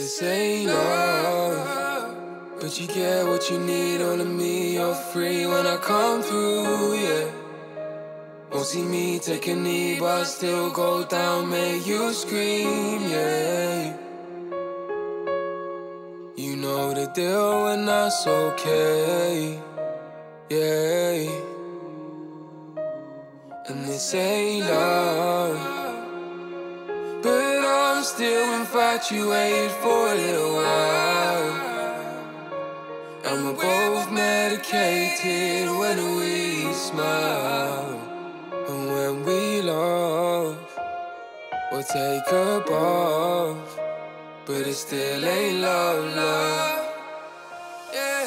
This ain't love, but you get what you need on me. You're free when I come through, yeah. Won't see me take a knee, but still go down, make you scream, yeah. You know the deal when that's okay, yeah. And this ain't love. Still infatuated for a little while. And we're both medicated when we smile. And when we love, we'll take a bath. But it still ain't love, love. Yeah.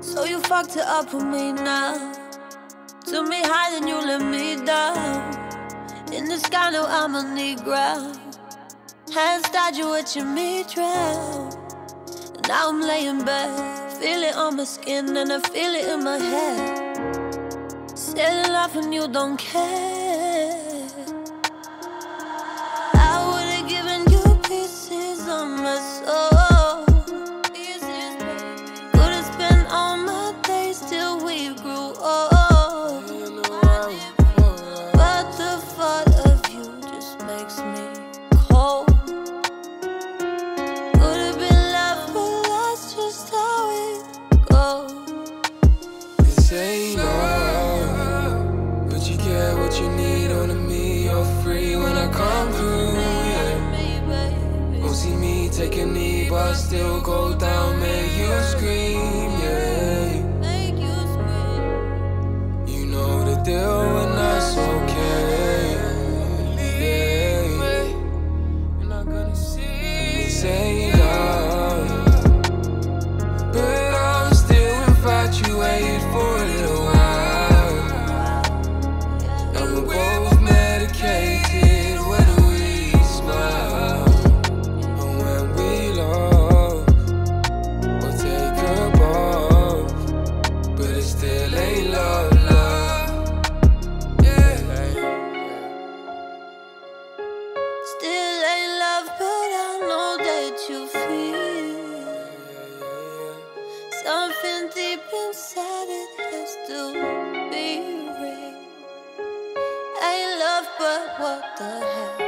So you fucked it up with me now. Took me high, then you let me down. In the sky, no, I'm on the ground. Hands tied you watching me drown. Now I'm laying back, feel it on my skin and I feel it in my head. Still laughing, you don't care. Ain't love, but you get what you need on me. You're free when I come through. Yeah. Won't see me take a knee, but still go down, make you scream, yeah. Inside. It has to be real. Love, but what the hell?